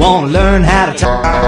Wanna learn how to talk?